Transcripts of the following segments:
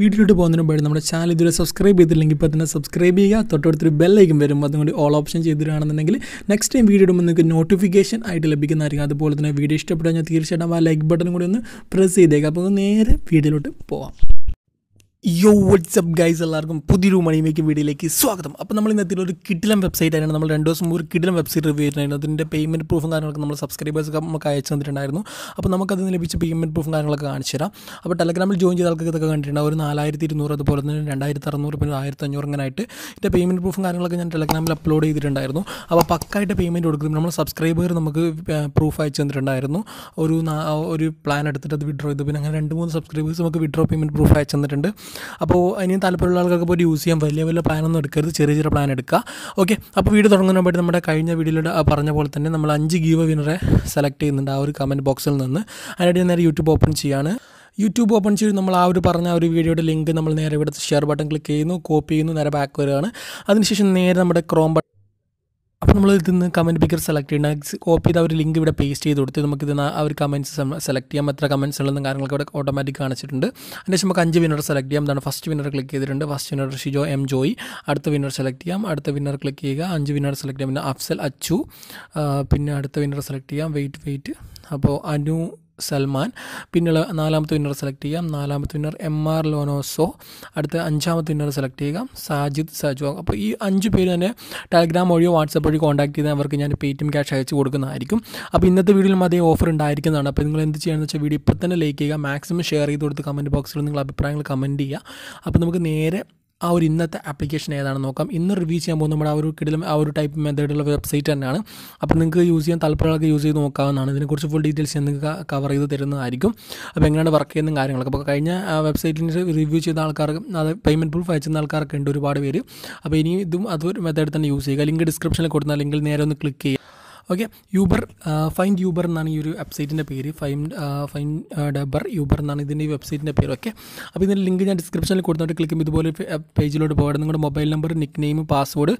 വീഡിയോയിലോട്ട് പോകുന്നതിന് മുമ്പ് നമ്മുടെ ചാനൽ ഇതുവരെ സബ്സ്ക്രൈബ് ചെയ്തില്ലെങ്കിൽ ഇപ്പോൾ തന്നെ സബ്സ്ക്രൈബ് ചെയ്യുക. തൊട്ടടുത്തൊരു ബെല്ലൈക്കും വരും അതും കൂടി ഓൾ ഓപ്ഷൻ ചെയ്തിട്ടാണെന്നുണ്ടെങ്കിൽ നെക്സ്റ്റ് ടൈം വീഡിയോ ഇടുമ്പോൾ നിങ്ങൾക്ക് നോട്ടിഫിക്കേഷൻ ആയിട്ട് ലഭിക്കുന്നതായിരിക്കും. അതുപോലെ തന്നെ വീഡിയോ ഇഷ്ടപ്പെട്ടാൽ ഞാൻ തീർച്ചയായിട്ടും ആ ലൈക്ക് ബട്ടൺ കൂടി ഒന്ന് പ്രസ് ചെയ്തേക്കാം. അപ്പോൾ നേരെ വീഡിയോയിലോട്ട് പോവാം. യോ വാട്സപ്പ് ഗൈസ് എല്ലാവർക്കും പുതിയൊരു മണി മേക്കിംഗ് വീഡിയോയിലേക്ക് സ്വാഗതം. അപ്പോൾ നമ്മൾ ഇന്നത്തെ ഒരു കിടിലം വെബ്സൈറ്റ് ആയിരുന്നു നമ്മൾ രണ്ട് ദിവസം ഒരു കിടിലം വെബ്സൈറ്റ് റിവ്യൂ ചെയ്തിട്ടുണ്ടായിരുന്നു. അതിന്റെ പേയ്മെന്റ് പ്രൂഫും കാര്യങ്ങളൊക്കെ നമ്മൾ സബ്സ്ക്രൈബേഴ്സ് നമുക്ക് അയച്ചു തന്നിട്ടുണ്ടായിരുന്നു. അപ്പോൾ നമുക്കത് ലഭിച്ച പേയ്മെന്റ് പ്രൂഫും കാര്യങ്ങളൊക്കെ കാണിച്ചു തരാം. അപ്പോൾ ടെലഗ്രാമിൽ ജോയിൻ ചെയ്ത ആൾക്കൊക്കെ ഇതൊക്കെ കണ്ടിട്ടുണ്ട് ഒരു നാലായിരത്തി ഇരുന്നൂറ് അതുപോലെ തന്നെ രണ്ടായിരത്തി അറുന്നൂറ് പിന്നെ ആയിരത്തി അഞ്ഞൂറ് അങ്ങനെ ആയിട്ട് ഇതിന്റെ പേയ്മെന്റ് പ്രൂഫും കാര്യങ്ങളൊക്കെ ഞാൻ ടെലഗ്രാമിൽ അപ്ലോഡ് ചെയ്തിട്ടുണ്ടായിരുന്നു. അപ്പോൾ പക്കായിട്ട് പേയ്മെന്റ് കൊടുക്കും നമ്മൾ സബ്സ്ക്രൈബർ നമുക്ക് പ്രൂഫ് അയച്ചു തന്നിട്ടുണ്ടായിരുന്നു. ഒരു ഒരു പ്ലാൻ എടുത്തിട്ട് അത് വിഡ്രോ ചെയ്തു. പിന്നെ അങ്ങനെ രണ്ട് മൂന്ന് സബ്സ്ക്രൈബേഴ്സ് നമുക്ക് വിഡ്രോ പേയ്മെന്റ് പ്രൂഫ് അയച്ചു തന്നിട്ടുണ്ട്. അപ്പോൾ ഇനി താല്പര്യമുള്ള ആൾക്കൊക്കെ പോയി യൂസ് ചെയ്യാം. വലിയ വലിയ പ്ലാനൊന്നും എടുക്കരുത്. ചെറിയ ചെറിയ പ്ലാൻ എടുക്കുക. ഓക്കെ അപ്പോൾ വീഡിയോ തുടങ്ങുന്ന മുമ്പായിട്ട് നമ്മുടെ കഴിഞ്ഞ വീഡിയോയിൽ പറഞ്ഞ പോലെ തന്നെ നമ്മൾ അഞ്ച് ഗീവ് വിനറെ സെലക്ട് ചെയ്യുന്നുണ്ട് ആ ഒരു കമന്റ് ബോക്സിൽ നിന്ന്. അതിനായിട്ട് നേരെ യൂട്യൂബ് ഓപ്പൺ ചെയ്യാണ്. യൂട്യൂബ് ഓപ്പൺ ചെയ്ത് നമ്മൾ ആ ഒരു പറഞ്ഞ ഒരു വീഡിയോയുടെ ലിങ്ക് നമ്മൾ നേരെ ഇവിടുത്തെ ഷെയർ ബട്ടൺ ക്ലിക്ക് ചെയ്യുന്നു. കോപ്പി ചെയ്യുന്നു. നേരെ ബാക്ക് വരികയാണ്. അതിനുശേഷം നേരെ നമ്മുടെ ക്രോം ബട്ടൺ അപ്പോൾ നമ്മൾ ഇതിൽ നിന്ന് കമന്റ് പിക്കർ സെലക്ട് ചെയ്യണം കോപ്പി ചെയ്ത ഒരു ലിങ്ക് ഇവിടെ പേസ്റ്റ് ചെയ്ത് കൊടുത്ത് നമുക്ക് ഇതിന് ആ ഒരു കമന്റ്സ് സെലക്ട് ചെയ്യാം. എത്ര കമന്റ്സ് ഉള്ളതും കാര്യങ്ങളൊക്കെ ഇവിടെ ഓട്ടോമാറ്റിക് കാണിച്ചിട്ടുണ്ട്. അതിനുശേഷം നമുക്ക് അഞ്ച് വിന്നർ സെലക്ട് ചെയ്യാം. എന്താണ് ഫസ്റ്റ് വിന്നർ ക്ലിക്ക് ചെയ്തിട്ടുണ്ട്. First winner Shijo M Joy. അടുത്ത വിന്നർ സെലക്ട് ചെയ്യാം. അടുത്ത വിന്നർ ക്ലിക്ക് ചെയ്യുക. അഞ്ച് വിന്നർ സെലക്ട് ചെയ്യാം. പിന്നെ അഫ്സൽ അച്ചു. പിന്നെ അടുത്ത വിന്നർ സെലക്ട് ചെയ്യാം. വെയിറ്റ് വെയിറ്റ് അപ്പോൾ അനു സൽമാൻ. പിന്നുള്ള നാലാമത്തെ വിന്നർ സെലക്ട് ചെയ്യാം. നാലാമത്തെ വിന്നർ എം ആർ ലോനോസോ അടുത്ത അഞ്ചാമത്തെ വിന്നർ സെലക്ട് ചെയ്യുക സാജിദ് സജോ അപ്പോൾ ഈ അഞ്ച് പേര് തന്നെ ടെലഗ്രാം വഴിയോ വാട്സപ്പ് വഴി കോൺടാക്ട് ചെയ്താൽ അവർക്ക് ഞാൻ പേ ടി എം ക്യാഷ് അയച്ചു കൊടുക്കുന്നതായിരിക്കും. അപ്പോൾ ഇന്നത്തെ വീഡിയോയിലും അതേ ഓഫർ ഉണ്ടായിരിക്കുന്നതാണ്. അപ്പോൾ നിങ്ങൾ എന്ത് ചെയ്യുകയെന്ന് വെച്ചാൽ വീഡിയോ ഇപ്പോൾ തന്നെ ലൈക്ക് ചെയ്യുക. മാക്സിമം ഷെയർ ചെയ്ത് കൊടുത്ത് കമന്റ് ബോക്സിൽ നിങ്ങൾ അഭിപ്രായങ്ങൾ കമന്റ് ചെയ്യുക. അപ്പോൾ നമുക്ക് നേരെ ആ ഒരു ഇന്നത്തെ ആപ്ലിക്കേഷൻ ഏതാണെന്ന് നോക്കാം. ഇന്ന് റിവ്യൂ ചെയ്യാൻ പോകുന്ന നമ്മുടെ ആ ഒരു കിടിലും ആ ഒരു ടൈപ്പ് മെത്തേഡുള്ള വെബ്സൈറ്റ് തന്നെയാണ്. അപ്പോൾ നിങ്ങൾക്ക് യൂസ് ചെയ്യാൻ താല്പര്യമൊക്കെ യൂസ് ചെയ്ത് നോക്കാവുന്നതാണ്. ഇതിനെക്കുറിച്ച് ഫുൾ ഡീറ്റെയിൽസ് ഞാൻ നിങ്ങൾക്ക് കവർ ചെയ്ത് തരുന്നതായിരിക്കും. അപ്പോൾ എങ്ങനെയാണ് വർക്ക് ചെയ്യുന്ന കാര്യങ്ങളൊക്കെ. അപ്പോൾ കഴിഞ്ഞ വെബ്സൈറ്റിന്റെ റിവ്യൂ ചെയ്ത ആൾക്കാർക്ക് അത് പേയ്മെന്റ് പ്രൂഫ് അയച്ചുന്ന ആൾക്കാർക്ക് ഉണ്ട് ഒരുപാട് പേര്. അപ്പോൾ ഇനി ഇതും അതൊരു മെത്തേഡ് തന്നെ യൂസ് ചെയ്യുക. ലിങ്ക് ഡിസ്ക്രിപ്ഷനിൽ കൊടുത്ത ലിങ്കിൽ നേരെ ഒന്ന് ക്ലിക്ക് ചെയ്യുക. ഓക്കെ യൂബർ ഫൈൻഡ് യൂബർ എന്നാണ് ഈ ഒരു വെബ്സൈറ്റിന്റെ പേര്. ഫൈൻ ഫൈൻ ഡബർ യൂബർ എന്നാണ് ഇതിന്റെ ഈ വെബ്സൈറ്റിന്റെ പേര്. ഓക്കെ അപ്പോൾ ഇതിന്റെ ലിങ്ക് ഞാൻ ഡിസ്ക്രിപ്ഷനിൽ കൊടുത്തിട്ട് ക്ലിക്ക് ചെയ്യുമ്പോൾ ഇതുപോലെ പേജിലോട്ട് പോകണം നിങ്ങളുടെ mobile number nick name password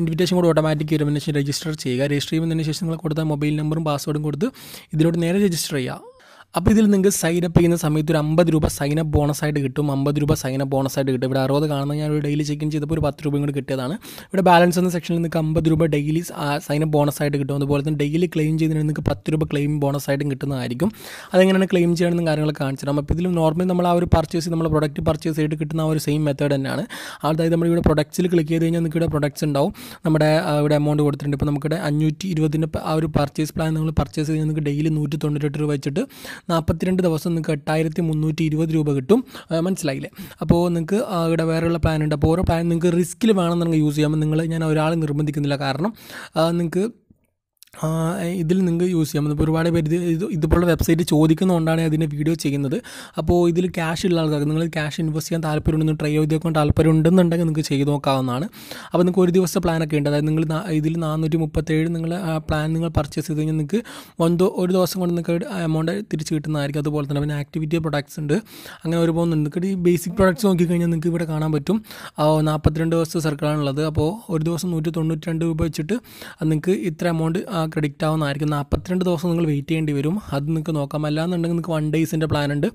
invitation കൂടെ ഓട്ടോമാറ്റിക് വരുമ്പോൾ രജിസ്റ്റർ ചെയ്യുക. രജിസ്റ്റർ ചെയ്യുന്നതിന് ശേഷം നിങ്ങൾ കൊടുത്ത മൊബൈൽ നമ്പറും പാസ്വേഡും കൊടുത്ത് ഇതിലോട്ട് നേരെ രജിസ്റ്റർ ചെയ്യുക. അപ്പോൾ ഇതിൽ നിങ്ങൾക്ക് സൈൻ അപ്പ് ചെയ്യുന്ന സമയത്ത് ഒരു അമ്പത് രൂപ സൈൻ അപ്പ് ബോണസ് ആയിട്ട് കിട്ടും. അമ്പത് രൂപ സൈൻ അപ്പ് ബോണസ് ആയിട്ട് കിട്ടും. ഇവിടെ അറുപത് കാണുന്ന ഞാൻ ഒരു ഡെയിലി ചെക്കിൻ ചെയ്തപ്പോൾ ഒരു പത്ത് രൂപയും കൂടി കിട്ടിയതാണ്. ഇവിടെ ബാലൻസ് എന്ന സെക്ഷനിൽ നിങ്ങൾക്ക് അമ്പത് രൂപ ഡെയിലി സൈൻ അപ്പ് ബോണസ് ആയിട്ട് കിട്ടും. അതുപോലെ തന്നെ ഡെയിലി ക്ലെയിം ചെയ്യുന്നതിന് നിങ്ങൾക്ക് പത്ത് രൂപ ക്ലെയിം ബോണസ് ആയിട്ടും കിട്ടുന്നതായിരിക്കും. അതെങ്ങനെയാണ് ക്ലെയിം ചെയ്യണമെന്ന് കാര്യങ്ങളൊക്കെ കാണിച്ചു തരാം. അപ്പോൾ ഇതിൽ നോർമലി നമ്മൾ ആ ഒരു പർച്ചേസ് നമ്മൾ പ്രൊഡക്റ്റ് പർച്ചേസ് ചെയ്തിട്ട് കിട്ടുന്ന ആ ഒരു സെയിം മെത്തേഡ് തന്നെയാണ്. അതായത് നമ്മൾ ഇവിടെ പ്രൊഡക്ട്സിൽ ക്ലിക്ക് ചെയ്ത് കഴിഞ്ഞാൽ നിങ്ങൾക്ക് ഇവിടെ പ്രൊഡക്ട്സ് ഉണ്ടാവും. നമ്മുടെ ഇവിടെ എമൗണ്ട് കൊടുത്തിട്ടുണ്ട്. ഇപ്പോൾ നമുക്കിവിടെ അഞ്ഞൂറ്റി ഇരുപതിന്റെ ആ ഒരു പർച്ചേസ് പ്ലാൻ നമ്മൾ പർച്ചേസ് ചെയ്ത് നിങ്ങൾക്ക് ഡെയിലി നൂറ്റി തൊണ്ണൂറ്റെട്ട് രൂപ വെച്ചിട്ട് നാൽപ്പത്തിരണ്ട് ദിവസം നിങ്ങൾക്ക് എട്ടായിരത്തി മുന്നൂറ്റി ഇരുപത് രൂപ കിട്ടും. മനസ്സിലായില്ലേ? അപ്പോൾ നിങ്ങൾക്ക് ഇവിടെ വേറെയുള്ള പ്ലാൻ ഉണ്ട്. അപ്പോൾ ഓരോ പ്ലാൻ നിങ്ങൾക്ക് റിസ്കിൽ വേണമെന്നുണ്ടെങ്കിൽ യൂസ് ചെയ്യാം. നിങ്ങൾ ഞാൻ ഒരാളെ നിർബന്ധിക്കുന്നില്ല. കാരണം നിങ്ങൾക്ക് ഇതിൽ നിങ്ങൾക്ക് യൂസ് ചെയ്യാം. ഇപ്പോൾ ഒരുപാട് പേര് ഇത് ഇത് ഇതുപോലുള്ള വെബ്സൈറ്റ് ചോദിക്കുന്നതുകൊണ്ടാണ് അതിന്റെ വീഡിയോ ചെയ്യുന്നത്. അപ്പോൾ ഇതിൽ ക്യാഷ് ഉള്ള ആൾക്കാർക്ക് നിങ്ങൾ ക്യാഷ് ഇൻവെസ്റ്റ് ചെയ്യാൻ താല്പര്യമുണ്ടെന്ന് ട്രൈ ചെയ്ത് നോക്കാൻ താല്പര്യം ഉണ്ടെന്നുണ്ടെങ്കിൽ നിങ്ങൾക്ക് ചെയ്ത് നോക്കാവുന്നതാണ്. അപ്പോൾ നിങ്ങൾക്ക് ഒരു ദിവസത്തെ പ്ലാനൊക്കെ ഉണ്ട്. അതായത് നിങ്ങൾ ഇതിൽ നാനൂറ്റി മുപ്പത്തേഴ് നിങ്ങൾ പ്ലാൻ നിങ്ങൾ പർച്ചേസ് ചെയ്ത് കഴിഞ്ഞാൽ നിങ്ങൾക്ക് ഒന്നോ ഒരു ദിവസം കൊണ്ട് നിങ്ങൾക്ക് എമൗണ്ട് തിരിച്ച് കിട്ടുന്നതായിരിക്കും. അതുപോലെ തന്നെ പിന്നെ ആക്ടിവിറ്റി പ്രൊഡക്ട്സ് ഉണ്ട്. അങ്ങനെ ഒരുപാട് നിങ്ങൾക്ക് ഈ ബേസിക് പ്രൊഡക്ട്സ് നോക്കിക്കഴിഞ്ഞാൽ നിങ്ങൾക്ക് ഇവിടെ കാണാൻ പറ്റും. നാൽപ്പത്തിരണ്ട് ദിവസത്തെ സർക്കിളാണുള്ളത് അപ്പോൾ ഒരു ദിവസം നൂറ്റി തൊണ്ണൂറ്റി രണ്ട് രൂപ വെച്ചിട്ട് നിങ്ങൾക്ക് ഇത്ര എമൗണ്ട് ക്രെഡിറ്റ് ആവുന്നതായിരിക്കും. നാൽപ്പത്തിരണ്ട് ദിവസം നിങ്ങൾ വെയിറ്റ് ചെയ്യേണ്ടി വരും. അത് നിങ്ങൾക്ക് നോക്കാം. അല്ലാന്നുണ്ടെങ്കിൽ നിങ്ങൾക്ക് വൺ ഡേയ്സിന്റെ പ്ലാൻ ഉണ്ട്.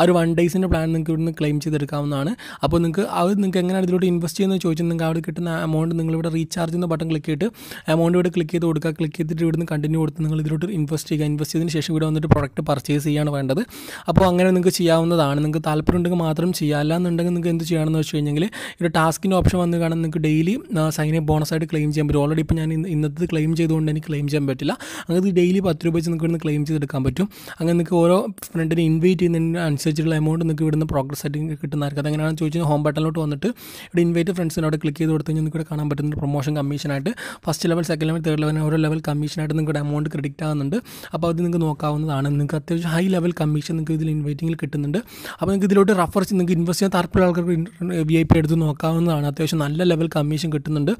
ആ ഒരു വൺ ഡേയ്സിന്റെ പ്ലാൻ നിങ്ങൾക്ക് ഇവിടുന്ന് ക്ലെയിം ചെയ്തെടുക്കാവുന്നതാണ്. അപ്പോൾ നിങ്ങൾക്ക് അത് നിങ്ങൾക്ക് എങ്ങനെയാണ് ഇതിലോട്ട് ഇൻവെസ്റ്റ് ചെയ്യുന്നത് ചോദിച്ചാൽ നിങ്ങൾക്ക് അവിടെ കിട്ടുന്ന എമൗണ്ട് നിങ്ങളിവിടെ റീചാർജ് എന്ന ബട്ടൺ ക്ലിക്ക് ചെയ്തിട്ട് എമൗണ്ട് ഇവിടെ ക്ലിക്ക് ചെയ്ത് കൊടുക്കുക. ക്ലിക്ക് ചെയ്തിട്ട് ഇവിടുന്ന് കണ്ടിന്യൂ കൊടുത്ത് നിങ്ങൾ ഇതിലോട്ട് ഇൻവെസ്റ്റ് ചെയ്യുക. ഇൻവെസ്റ്റ് ചെയ്തതിന് ശേഷം ഇവിടെ വന്നിട്ട് പ്രൊഡക്റ്റ് പർച്ചേസ് ചെയ്യാണ് വേണ്ടത്. അപ്പോൾ അങ്ങനെ നിങ്ങൾക്ക് ചെയ്യാവുന്നതാണ്. നിങ്ങൾക്ക് താല്പര്യം ഉണ്ടെങ്കിൽ മാത്രം ചെയ്യുക. അല്ലാന്നുണ്ടെങ്കിൽ നിങ്ങൾക്ക് എന്ത് ചെയ്യണമെന്ന് വെച്ച് കഴിഞ്ഞെങ്കിൽ ഇവിടെ ടാസ്കിന്റെ ഓപ്ഷൻ വന്ന് കാണാൻ നിങ്ങൾക്ക് ഡെയിലി സൈൻ അപ്പ് ബോണസ് ആയിട്ട് ക്ലെയിം ചെയ്യാൻ പറ്റും. ഓൾറെഡി ഇപ്പോൾ ഞാൻ ഇന്ന് ഇന്നത്തെ ക്ലെയിം ചെയ്തുകൊണ്ട് എനിക്ക് ക്ലെയിം ചെയ്യാൻ പറ്റില്ല. അങ്ങനെ ഡെയിലി പത്ത് രൂപ വെച്ച് നിങ്ങൾക്ക് ഇവിടുന്ന് ക്ലെയിം ചെയ്തെടുക്കാൻ പറ്റും. അങ്ങനെ നിങ്ങൾക്ക് ഓരോ ഫ്രണ്ടിനെ ഇൻവൈറ്റ് ചെയ്യുന്നതിന് അനുസരിച്ചുള്ള എമൗണ്ട് നിങ്ങൾക്ക് ഇവിടുന്ന് പ്രോഗ്രസ് ആയിട്ട് കിട്ടുന്നതായിരിക്കും. അതെങ്ങനെയാണെന്ന് ചോദിച്ചാൽ ഹോം ബട്ടണിലോട്ട് വന്നിട്ട് ഇവിടെ ഇൻവൈറ്റ് ഫ്രണ്ട്സിനോട് ക്ലിക്ക് ചെയ്ത് കൊടുത്ത് കഴിഞ്ഞാൽ നിങ്ങൾക്ക് ഇവിടെ കാണാൻ പറ്റുന്ന promotion കമ്മീഷനായിട്ട് first level second level third level ഓരോ ലെവൽ കമ്മീഷനായിട്ട് നിങ്ങൾക്ക് എമൗണ്ട് ക്രെഡിറ്റ് ആകുന്നുണ്ട് അപ്പോൾ അത് നിങ്ങൾക്ക് നോക്കാവുന്നതാണ്. നിങ്ങൾക്ക് അത്യാവശ്യം ഹൈ ലെവൽ കമ്മീഷൻ നിങ്ങൾക്ക് ഇതിൽ ഇൻവൈറ്റിംഗിൽ കിട്ടുന്നുണ്ട്. അപ്പോൾ നിങ്ങൾക്ക് ഇതിലോട്ട് റഫർ ചെയ്ത് നിങ്ങൾക്ക് ഇൻവെസ്റ്റ് ചെയ്യാൻ താല്പര്യമുള്ള ആൾക്കാർക്ക് വി ഐ പി എടുത്ത് നോക്കാവുന്നതാണ്. അത്യാവശ്യം നല്ല ലെവൽ കമ്മീഷൻ കിട്ടുന്നുണ്ട്.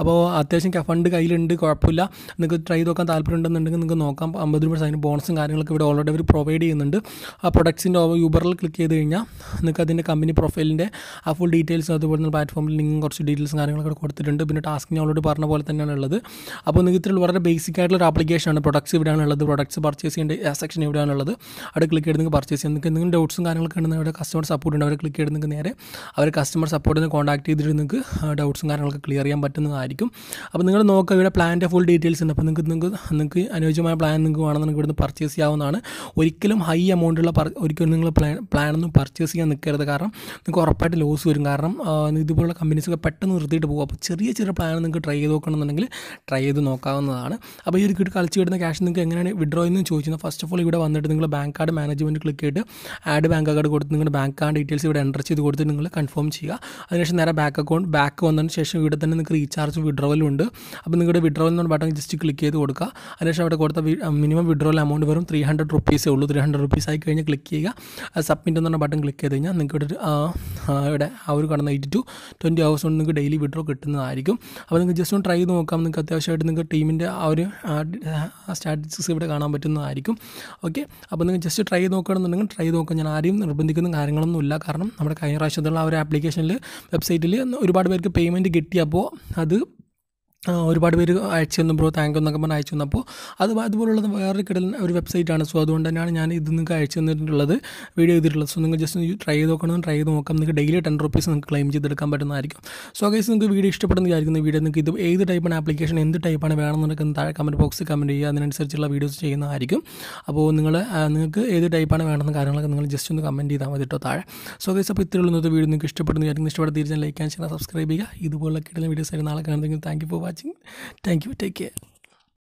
അപ്പോൾ അത്യാവശ്യം ഫണ്ട് കയ്യിലുണ്ട് കുഴപ്പമില്ല. നിങ്ങൾക്ക് ട്രൈ ചെയ്ത് നോക്കാൻ താല്പര്യം ഉണ്ടെന്നുണ്ടെങ്കിൽ നിങ്ങൾക്ക് നോക്കാം. അമ്പത് രൂപ അതിന് ബോണസും കാര്യങ്ങളൊക്കെ ഇവിടെ ഓൾറെഡി അവർ പ്രൊവൈഡ് ചെയ്യുന്നുണ്ട്. ആ പ്രൊഡക്ട്സിന്റെ യൂബറിൽ ക്ലിക്ക് ചെയ്ത് കഴിഞ്ഞാൽ നിങ്ങൾക്ക് അതിന്റെ കമ്പനി പ്രൊഫൈലിന്റെ ആ ഫുൾ ഡീറ്റെയിൽസ് അതുപോലെ തന്നെ പ്ലാറ്റ്ഫോമിൽ ലിങ്കും കുറച്ച് ഡീറ്റെയിൽസും കാര്യങ്ങളൊക്കെ കൊടുത്തിട്ടുണ്ട്. പിന്നെ ടാസ്ക് ഞാൻ ഓൾറെഡി പറഞ്ഞ പോലെ തന്നെയാണ് ഉള്ളത്. അപ്പോൾ നിങ്ങൾക്ക് ഇത്ര വളരെ ബേസിക് ആയിട്ടുള്ള ഒരു ആപ്ലിക്കേഷനാണ് പ്രൊഡക്ട്സ് ഇവിടെയാണ് ഉള്ളത്. പ്രൊഡക്ട്സ് പർച്ചേസ് ചെയ്യേണ്ട സെക്ഷൻ ഇവിടെയാണ് ഉള്ളത്. അവിടെ ക്ലിക്ക് ചെയ്ത് നിങ്ങൾക്ക് പർച്ചേസ് ചെയ്യാം. നിങ്ങൾക്ക് എന്തെങ്കിലും ഡൗട്ട്സും കാര്യങ്ങളൊക്കെ ഉണ്ടെങ്കിൽ അവിടെ കസ്റ്റമർ സപ്പോർട്ട് ഉണ്ട്. അവരെ ക്ലിക്ക് ചെയ്ത് നിങ്ങൾക്ക് നേരെ അവർ കസ്റ്റമർ സപ്പോർട്ടിന് കോൺടാക്ട് ചെയ്തിട്ട് നിങ്ങൾക്ക് ഡൗട്ട്സും കാര്യങ്ങളൊക്കെ ക്ലിയർ ചെയ്യാൻ പറ്റുന്നതായിരിക്കും. അപ്പോൾ നിങ്ങൾ നോക്കുക ഇവിടെ പ്ലാന്റെ ഫുൾ ഡീറ്റെയിൽസ് ഉണ്ട്. അപ്പോൾ നിങ്ങൾക്ക് നിങ്ങൾക്ക് നിങ്ങൾക്ക് അനുയോജ്യമായ പ്ലാൻ നിങ്ങൾക്ക് വേണമെന്നുണ്ടെങ്കിൽ ഇവിടുന്ന് പർച്ചേസ് ചെയ്യാവുന്നതാണ്. ഒരിക്കലും ഹൈ എമൗണ്ടുള്ള ഒരിക്കലും നിങ്ങൾ പ്ലാൻ പ്ലാനൊന്നും പർച്ചേസ് ചെയ്യാൻ നിൽക്കരുത്. കാരണം നിങ്ങൾക്ക് ഉറപ്പായിട്ട് ലോസ് വരും. കാരണം ഇതുപോലുള്ള കമ്പനീസൊക്കെ പെട്ടെന്ന് നിർത്തിയിട്ട് പോകും. അപ്പോൾ ചെറിയ ചെറിയ പ്ലാൻ നിങ്ങൾക്ക് ട്രൈ ചെയ്ത് നോക്കണമെന്നുണ്ടെങ്കിൽ ട്രൈ ചെയ്ത് നോക്കാവുന്നതാണ്. അപ്പോൾ ഈ ഒരു കിട്ട് കളിച്ച് കിട്ടുന്ന ക്യാഷ് നിങ്ങൾക്ക് എങ്ങനെയാണ് വിഡ്രോ എന്ന് ചോദിക്കുന്നത് ഫസ്റ്റ് ഓഫ് ഓൾ ഇവിടെ വന്നിട്ട് നിങ്ങൾ ബാങ്ക് കാർഡ് മാനേജ്മെന്റ് ക്ലിക്ക് ചെയ്തിട്ട് ആഡ് ബാങ്ക് കാർഡ് കൊടുത്ത് നിങ്ങളുടെ ബാങ്ക് കാർഡ് ഡീറ്റെയിൽസ് ഇവിടെ എന്റർ ചെയ്ത് കൊടുത്ത് നിങ്ങൾ കൺഫേം ചെയ്യുക. അതിനുശേഷം നേരെ ബാക്ക് അക്കൗണ്ട് ബാക്ക് വന്നതിന് ശേഷം ഇവിടെ തന്നെ നിങ്ങൾക്ക് റീചാർജ് വിഡ്രോവലും ഉണ്ട്. അപ്പോൾ നിങ്ങളുടെ വിഡ്രോവൽ എന്ന ബട്ടൺ ജസ്റ്റ് ക്ലിക്ക് ചെയ്ത് കൊടുക്കുക. അതിനുശേഷം അവിടെ കൊടുത്ത മിനിമം വിഡ്രോൽ എമൗണ്ട് വെറും ത്രീ ഹൺഡ്രഡ് റുപ്പീസേ ഉള്ളൂ. ത്രീ ഹൺഡ്രഡ് റുപ്പീസ് ആയി കഴിഞ്ഞാൽ ക്ലിക്ക് ചെയ്യുക. സബ്മിറ്റ് എന്ന് പറഞ്ഞ ബട്ടൺ ക്ലിക്ക് ചെയ്ത് കഴിഞ്ഞാൽ നിങ്ങൾക്ക് ഇവിടെ ഇവിടെ ആ ഒരു കടന്ന എയ്റ്റി ടു ട്വന്റി ഹവേഴ്സ് കൊണ്ട് നിങ്ങൾക്ക് ഡെയിലി വിഡ്രോ കിട്ടുന്നതായിരിക്കും. അപ്പോൾ നിങ്ങൾക്ക് ജസ്റ്റ് ഒന്ന് ട്രൈ ചെയ്ത് നോക്കാം. നിങ്ങൾക്ക് അത്യാവശ്യമായിട്ട് നിങ്ങൾക്ക് ടീമിന്റെ ആ ഒരു സ്റ്റാറ്റിസ്റ്റിക്സ് ഇവിടെ കാണാൻ പറ്റുന്നതായിരിക്കും. ഓക്കെ അപ്പോൾ നിങ്ങൾ ജസ്റ്റ് ട്രൈ ചെയ്ത് നോക്കുകയാണെന്നുണ്ടെങ്കിൽ ട്രൈ ചെയ്ത് നോക്കാം. ഞാൻ ആരെയും നിർബന്ധിക്കുന്ന കാര്യങ്ങളൊന്നുമില്ല കാരണം നമ്മുടെ കഴിഞ്ഞ പ്രാവശ്യത്തുള്ള ആ ഒരു ആപ്ലിക്കേഷനിൽ വെബ്സൈറ്റിൽ ഒരുപാട് പേർക്ക് പേയ്മെന്റ് കിട്ടിയപ്പോൾ അത് ഒരുപാട് പേര് അയച്ചു തന്നു ബ്രോ താങ്ക് എന്നൊക്കെ പറഞ്ഞ് അയച്ചു തന്നപ്പോൾ അത് അതുപോലുള്ള വേറൊരു കിടൽ ഒരു വെബ്സൈറ്റാണ്. സോ അതുകൊണ്ട് തന്നെയാണ് ഞാൻ ഇത് നിങ്ങൾക്ക് അയച്ചു തന്നിട്ടുള്ളത് വീഡിയോ ചെയ്തിട്ടുള്ളത്. സോ നിങ്ങൾ ജസ്റ്റ് ട്രൈ ചെയ്ത് നോക്കണം. ട്രൈ ചെയ്ത് നോക്കാം. നിങ്ങൾക്ക് ഡെയിലി ടെൻ റുപ്പീസ് നിങ്ങൾക്ക് ക്ലെയിം ചെയ്തെടുക്കാൻ പറ്റുന്നതായിരിക്കും. സോ ഗൈസ് നിങ്ങൾക്ക് വീഡിയോ ഇഷ്ടപ്പെടുന്ന വിചാരിക്കുന്ന വീഡിയോ നിങ്ങൾക്ക് ഇത് ഏത് ടൈപ്പാണ് ആപ്ലിക്കേഷൻ എന്ത് ടൈപ്പാണ് വേണമെന്നുണ്ടെങ്കിൽ താഴെ കമന്റ് ബോക്സിൽ കമന്റ് ചെയ്യുക. അതിനനുസരിച്ചുള്ള വീഡിയോസ് ചെയ്യുന്നതായിരിക്കും. അപ്പോൾ നിങ്ങൾ നിങ്ങൾക്ക് ഏത് ടൈപ്പാണ് വേണമെന്ന കാര്യങ്ങളൊക്കെ നിങ്ങൾ ജസ്റ്റ് ഒന്ന് കമന്റ് ചെയ്താൽ മതി കേട്ടോ താഴെ. സോ ഗൈസ് അപ്പോൾ ഇത്രയുള്ള വീഡിയോ. നിങ്ങൾക്ക് ഇഷ്ടപ്പെടുന്ന വിചാരിക്കുന്ന ഇഷ്ടപ്പെടുന്ന തീർച്ചയായും ലൈക്ക് ആൻഡ് ചെയ്യാൻ സബ്സ്ക്രൈബ് ചെയ്യുക. ഇതുപോലുള്ള കിടന്ന വീഡിയോസ് ആയിരുന്നു നാളെ കാണുന്നെങ്കിൽ thank you for thank you take care